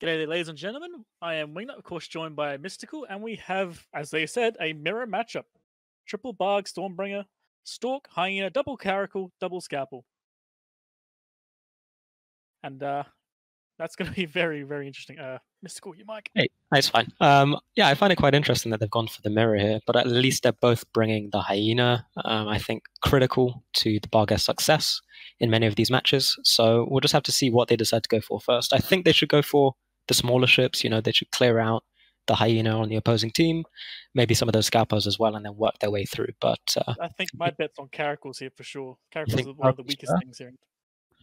G'day there, ladies and gentlemen. I am Wingnut, of course, joined by Mystical, and we have, as they said, a mirror matchup. Triple Barg, Stormbringer, Stork, Hyena, double Caracal, double Scalpel. And uh that's going to be very, very interesting. Uh, Mystical, you mic. Hey, that's fine. Um, yeah, I find it quite interesting that they've gone for the mirror here, but at least they're both bringing the hyena. Um, I think critical to the Barghest success in many of these matches. So we'll just have to see what they decide to go for first. I think they should go for the smaller ships. You know, they should clear out the hyena on the opposing team, maybe some of those scalpels as well, and then work their way through. But uh, I think my bet's on Caracals here for sure. Caracals is one of the weakest things here.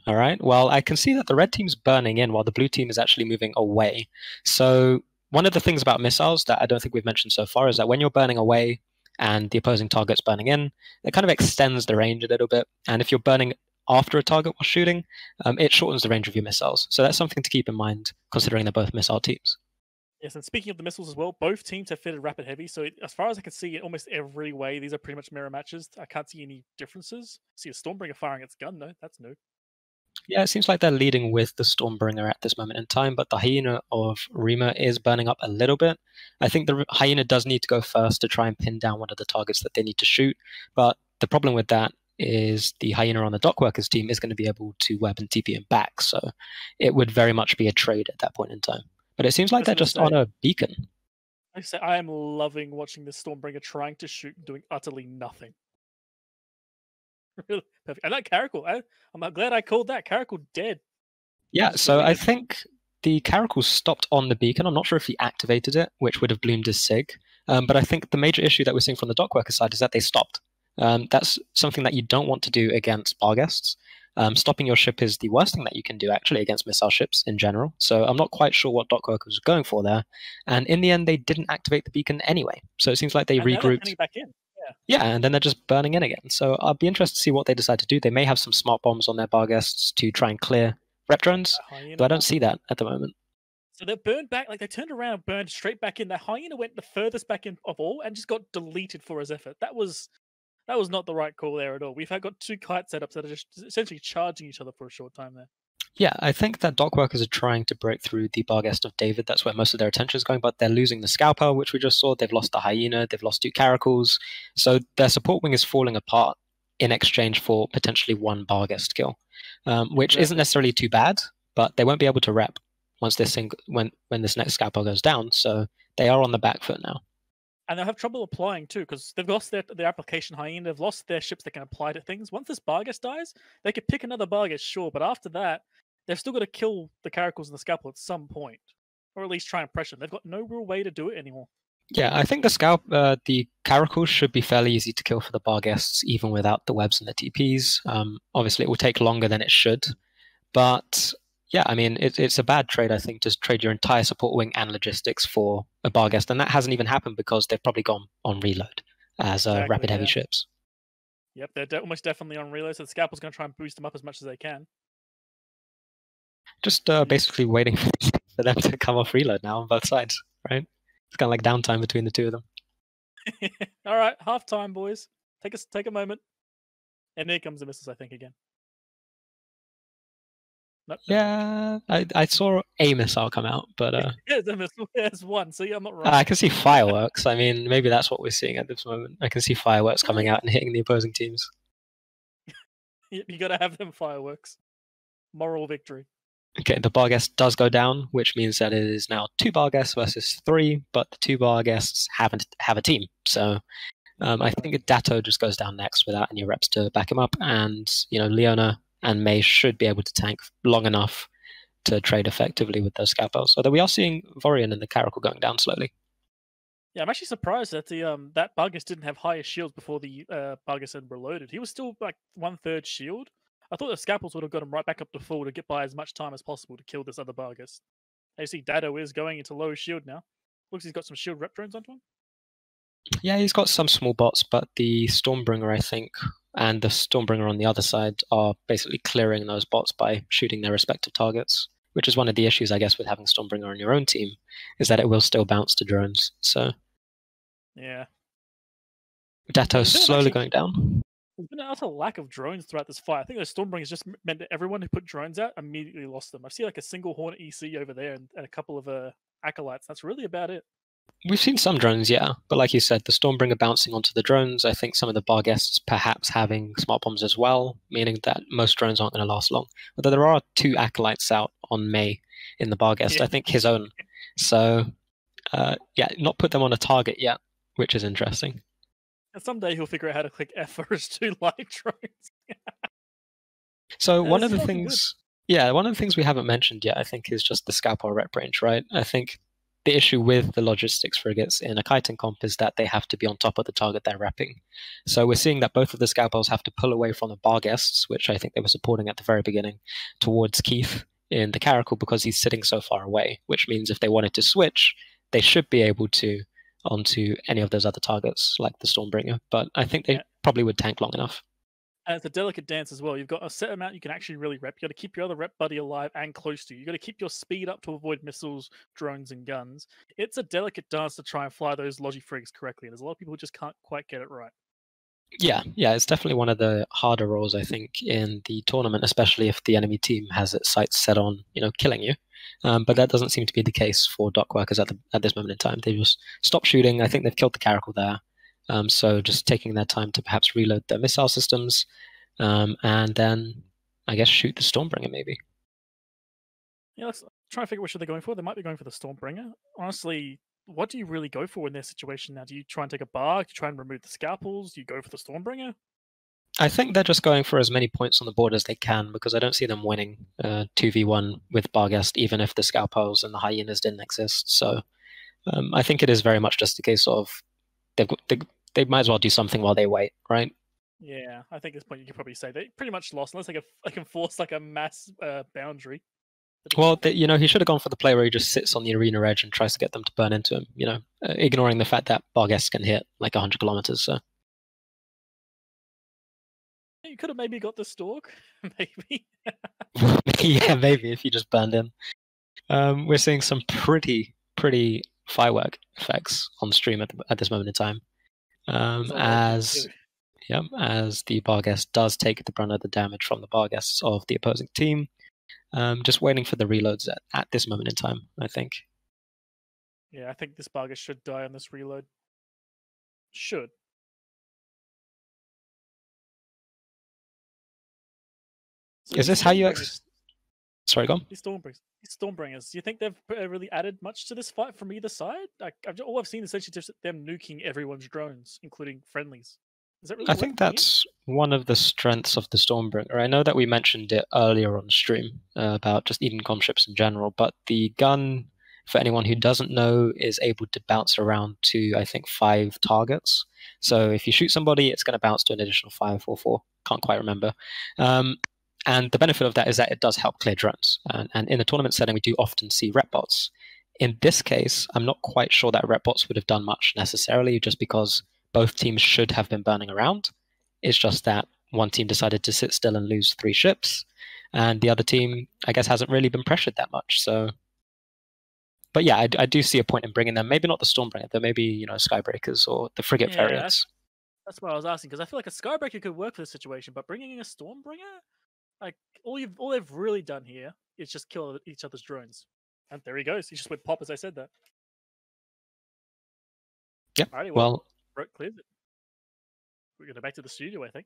All right. Well, I can see that the red team's burning in while the blue team is actually moving away. So, one of the things about missiles that I don't think we've mentioned so far is that when you're burning away and the opposing target's burning in, it kind of extends the range a little bit. And if you're burning after a target while shooting, um, it shortens the range of your missiles. So, that's something to keep in mind considering they're both missile teams. Yes, and speaking of the missiles as well, both teams have fitted rapid heavy. So, as far as I can see, in almost every way, these are pretty much mirror matches. I can't see any differences. See a Stormbringer firing its gun, though. That's new. Yeah, it seems like they're leading with the Stormbringer at this moment in time, but the Hyena of Rima is burning up a little bit. I think the Hyena does need to go first to try and pin down one of the targets that they need to shoot, but the problem with that is the Hyena on the Dockworkers team is going to be able to web and TP him back, so it would very much be a trade at that point in time. But it seems like they're just say, on a beacon. I say I am loving watching this Stormbringer trying to shoot doing utterly nothing. Really perfect. And that Caracal, I, I'm glad I called that. Caracal dead. Yeah, so I think the Caracal stopped on the beacon. I'm not sure if he activated it, which would have bloomed his SIG. Um, but I think the major issue that we're seeing from the dockworker side is that they stopped. Um, that's something that you don't want to do against Barghests. Um, stopping your ship is the worst thing that you can do actually against missile ships in general. So I'm not quite sure what Dockworkers was going for there. And in the end, they didn't activate the beacon anyway. So it seems like they and regrouped. back in. Yeah, and then they're just burning in again. So I'll be interested to see what they decide to do. They may have some smart bombs on their Barghests to try and clear rep drones, but I don't see that at the moment. So they burned back, like they turned around and burned straight back in. The hyena went the furthest back in of all and just got deleted for his effort. That was that was not the right call there at all. We've had got two kite setups that are just essentially charging each other for a short time there. Yeah, I think that dockworkers are trying to break through the Barghest of David. That's where most of their attention is going, but they're losing the Scalpel, which we just saw. They've lost the Hyena, they've lost two Caracals. So their support wing is falling apart in exchange for potentially one Barghest kill, um, which isn't necessarily too bad, but they won't be able to rep once this thing, when, when this next Scalpel goes down. So they are on the back foot now. And they'll have trouble applying too, because they've lost their, their application hyena, they've lost their ships that can apply to things. Once this Barghest dies, they could pick another Barghest, sure, but after that, they've still got to kill the Caracals and the Scalpel at some point, or at least try and pressure them. They've got no real way to do it anymore. Yeah, I think the scalp, uh, the Caracals should be fairly easy to kill for the Barghests, even without the webs and the TPs. Um, obviously, it will take longer than it should, but yeah, I mean, it, it's a bad trade, I think, to trade your entire support wing and logistics for a Barghest, and that hasn't even happened because they've probably gone on reload as uh, Exactly, rapid heavy yeah. ships. Yep, they're de- almost definitely on reload, so the Scalpel's going to try and boost them up as much as they can. Just uh, basically waiting for them to come off reload now on both sides, right? It's kind of like downtime between the two of them. All right, half time, boys. Take a take a moment. And there comes the missiles, I think, again. Nope. Yeah, I, I saw a missile come out, but uh, Yeah. There's one. See, I'm not wrong. I can see fireworks. I mean, maybe that's what we're seeing at this moment. I can see fireworks coming out and hitting the opposing teams. You, you got to have them fireworks. Moral victory. Okay, the Barghest does go down, which means that it is now two Barghests versus three, but the two Barghests haven't have a team. So um, I think Dato just goes down next without any reps to back him up, and you know Leona and May should be able to tank long enough to trade effectively with those scalpels. Although we are seeing Vorian and the Caracal going down slowly. Yeah, I'm actually surprised that the um that Barghest didn't have higher shields before the uh Barghest had reloaded. He was still like one third shield. I thought the scalpels would have got him right back up to full to get by as much time as possible to kill this other Barghest. Now you see Dado is going into low shield now. Looks he's got some shield rep drones onto him. Yeah, he's got some small bots, but the Stormbringer, I think, and the Stormbringer on the other side are basically clearing those bots by shooting their respective targets. Which is one of the issues, I guess, with having Stormbringer on your own team, is that it will still bounce to drones. So Yeah. Datto's Is slowly actually- going down. There's been an utter lack of drones throughout this fight. I think the Stormbringers just meant that everyone who put drones out immediately lost them. I see like a single Hornet EC over there and, and a couple of uh, acolytes. That's really about it. We've seen some drones, yeah, but like you said, the Stormbringer bouncing onto the drones. I think some of the Barghests perhaps having smart bombs as well, meaning that most drones aren't going to last long. Although there are two acolytes out on May in the Barghest, yeah. I think his own. So, uh, yeah, not put them on a target yet, which is interesting. And someday he'll figure out how to click F for his two light drones. so one of the things, good. yeah, one of the things we haven't mentioned yet, I think, is just the Scalpel rep range, right? I think the issue with the logistics frigates in a kiting comp is that they have to be on top of the target they're repping. So we're seeing that both of the scalpels have to pull away from the Barghests, which I think they were supporting at the very beginning, towards Keith in the Caracal because he's sitting so far away, which means if they wanted to switch, they should be able to onto any of those other targets like the Stormbringer. But I think they probably would tank long enough. And it's a delicate dance as well. You've got a set amount you can actually really rep. You've got to keep your other rep buddy alive and close to you. You've got to keep your speed up to avoid missiles, drones, and guns. It's a delicate dance to try and fly those logi frigs correctly. And there's a lot of people who just can't quite get it right. Yeah, yeah, it's definitely one of the harder roles I think in the tournament, especially if the enemy team has its sights set on you know killing you. Um, but that doesn't seem to be the case for dock workers at the, at this moment in time. They just stop shooting. I think they've killed the Caracal there. Um, so just taking their time to perhaps reload their missile systems, um, and then I guess shoot the Stormbringer maybe. Yeah, let's try and figure which are they going for. They might be going for the Stormbringer. Honestly, what do you really go for in their situation now? Do you try and take a bark? Do you try and remove the scalpels? Do you go for the Stormbringer? I think they're just going for as many points on the board as they can because I don't see them winning uh, 2v1 with Barghest, even if the scalpels and the hyenas didn't exist. So um, I think it is very much just a case of they've, got, they, they might as well do something while they wait, right? Yeah, I think at this point you could probably say they pretty much lost unless they can, they can force like a mass uh, boundary. Well, the, you know, he should have gone for the play where he just sits on the arena edge and tries to get them to burn into him. You know, uh, ignoring the fact that Barghest can hit like 100 kilometers. So you could have maybe got the Stork, maybe. yeah, maybe if you just burned him. Um, we're seeing some pretty, pretty firework effects on stream at, the, at this moment in time. Um, as yeah, as the Barghest does take the brunt of the damage from the Barghests of the opposing team. Um, just waiting for the reloads at, at this moment in time, I think. Yeah, I think this Barghest should die on this reload. Should. Is this how you... Ex- Sorry, go on. These Stormbringers, these Stormbringers, do you think they've uh, really added much to this fight from either side? Like, I've, all I've seen is essentially just them nuking everyone's drones, including friendlies. Is that really I think that's one of the strengths of the Stormbringer. I know that we mentioned it earlier on stream uh, about just even ships in general, but the gun, for anyone who doesn't know, is able to bounce around to I think five targets. So if you shoot somebody, it's going to bounce to an additional five or four. Can't quite remember. Um, and the benefit of that is that it does help clear drones. And, and in a tournament setting, we do often see rep bots. In this case, I'm not quite sure that rep bots would have done much necessarily, just because both teams should have been burning around. It's just that one team decided to sit still and lose three ships, and the other team, I guess, hasn't really been pressured that much. So, but yeah, I, I do see a point in bringing them. Maybe not the Stormbringer, but maybe you know Skybreakers or the frigate yeah, variants. That's what I was asking because I feel like a Skybreaker could work for the situation, but bringing in a Stormbringer, like all you've all they've really done here is just kill each other's drones. And there he goes. He just went pop as I said that. Yep. Alrighty, well, well clears it. We're going to back to the studio, I think.